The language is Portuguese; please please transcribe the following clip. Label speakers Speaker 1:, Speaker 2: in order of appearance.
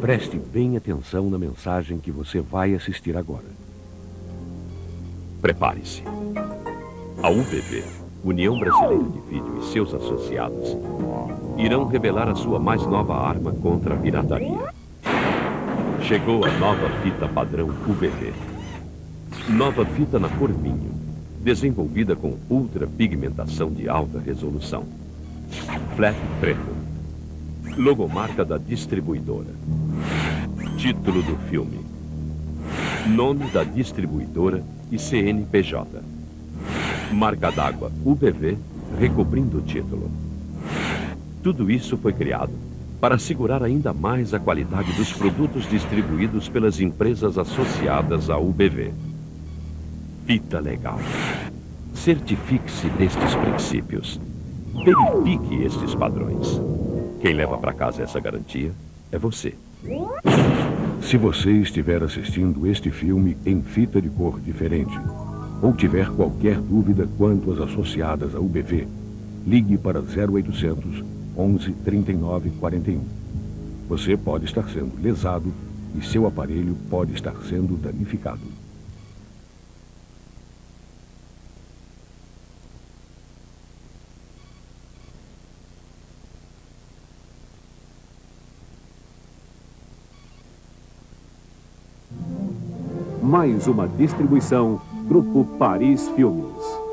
Speaker 1: Preste bem atenção na mensagem que você vai assistir agora.
Speaker 2: Prepare-se. A UBV, União Brasileira de Vídeo e seus associados, irão revelar a sua mais nova arma contra a pirataria. Chegou a nova fita padrão UBV. Nova fita na cor vinho, desenvolvida com ultra pigmentação de alta resolução. Flat preto. Logomarca da distribuidora. Título do filme. Nome da distribuidora e CNPJ. Marca d'água UBV recobrindo o título. Tudo isso foi criado para assegurar ainda mais a qualidade dos produtos distribuídos pelas empresas associadas à UBV. Fita legal. Certifique-se destes princípios. Verifique estes padrões. Quem leva para casa essa garantia é você.
Speaker 1: Se você estiver assistindo este filme em fita de cor diferente, ou tiver qualquer dúvida quanto às associadas à UBV, ligue para 0800 11 39 41. Você pode estar sendo lesado e seu aparelho pode estar sendo danificado.
Speaker 3: Mais uma distribuição Grupo Paris Filmes.